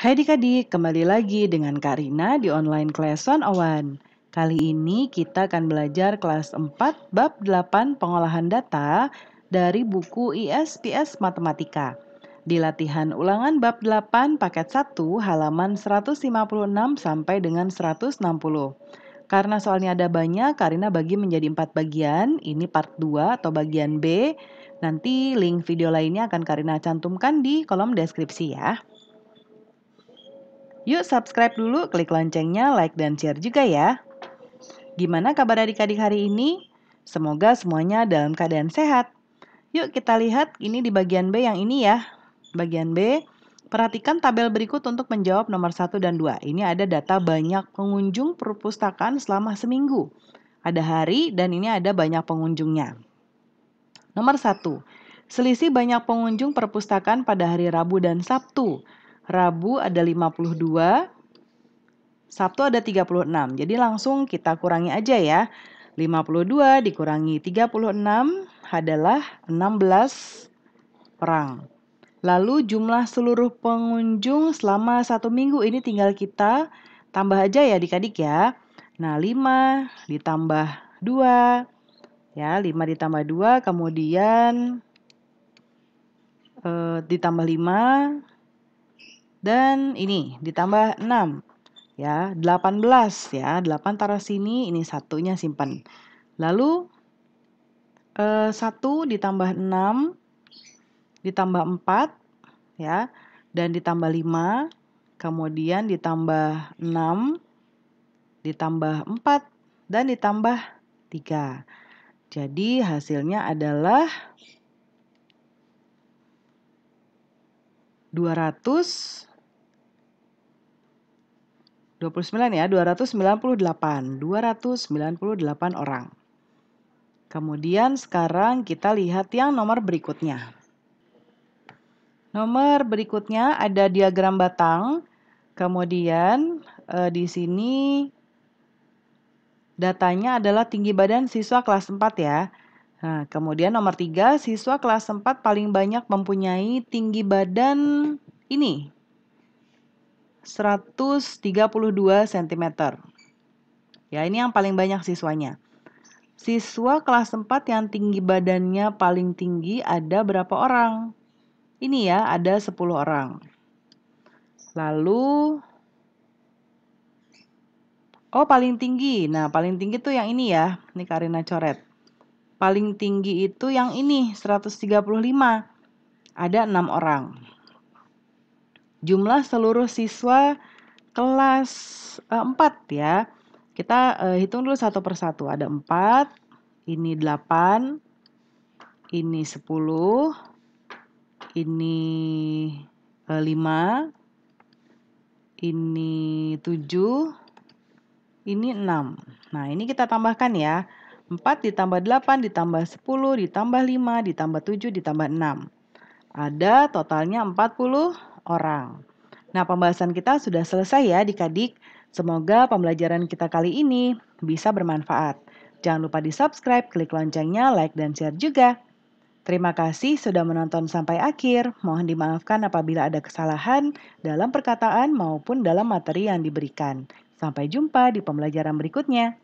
Hai adik-adik, kembali lagi dengan Kak Rina di online class 101. Kali ini kita akan belajar kelas 4 bab 8 pengolahan data dari buku ISPS Matematika. Di latihan ulangan bab 8 paket 1 halaman 156 sampai dengan 160. Karena soalnya ada banyak, Karina bagi menjadi empat bagian. Ini part 2 atau bagian B. Nanti link video lainnya akan Karina cantumkan di kolom deskripsi ya. Yuk subscribe dulu, klik loncengnya, like dan share juga ya. Gimana kabar adik-adik hari ini? Semoga semuanya dalam keadaan sehat. Yuk kita lihat ini di bagian B yang ini ya. Bagian B, perhatikan tabel berikut untuk menjawab nomor 1 dan 2. Ini ada data banyak pengunjung perpustakaan selama seminggu. Ada hari dan ini ada banyak pengunjungnya. Nomor 1. Selisih banyak pengunjung perpustakaan pada hari Rabu dan Sabtu. Rabu ada 52, Sabtu ada 36. Jadi langsung kita kurangi aja ya. 52 dikurangi 36 adalah 16 orang. Lalu jumlah seluruh pengunjung selama satu minggu ini tinggal kita tambah aja ya adik-adik ya. Nah 5 ditambah 2, ya 5 ditambah 2 kemudian eh, ditambah 5 dan ini ditambah 6 ya. 18 ya. 8 taruh sini ini satunya simpan. Lalu eh, 1 ditambah 6 ditambah 4 ya. Dan ditambah 5 kemudian ditambah 6 ditambah 4 dan ditambah 3 jadi hasilnya adalah 200 29 ya, 298. 298 orang. Kemudian sekarang kita lihat yang nomor berikutnya. Nomor berikutnya ada diagram batang. Kemudian eh, di sini datanya adalah tinggi badan siswa kelas 4 ya. Nah, kemudian nomor 3, siswa kelas 4 paling banyak mempunyai tinggi badan ini, 132 cm. Ya, ini yang paling banyak siswanya. Siswa kelas 4 yang tinggi badannya paling tinggi ada berapa orang? Ini ya, ada 10 orang. Lalu Oh, paling tinggi. Nah, paling tinggi tuh yang ini ya. Ini Karina coret. Paling tinggi itu yang ini, 135. Ada 6 orang. Jumlah seluruh siswa kelas uh, eh, 4 ya. Kita uh, hitung dulu satu persatu. Ada 4, ini 8, ini 10, ini uh, 5, ini 7, ini 6. Nah, ini kita tambahkan ya. 4 ditambah 8 ditambah 10 ditambah 5 ditambah 7 ditambah 6. Ada totalnya 40 orang. Nah, pembahasan kita sudah selesai ya adik-adik. Semoga pembelajaran kita kali ini bisa bermanfaat. Jangan lupa di subscribe, klik loncengnya, like, dan share juga. Terima kasih sudah menonton sampai akhir. Mohon dimaafkan apabila ada kesalahan dalam perkataan maupun dalam materi yang diberikan. Sampai jumpa di pembelajaran berikutnya.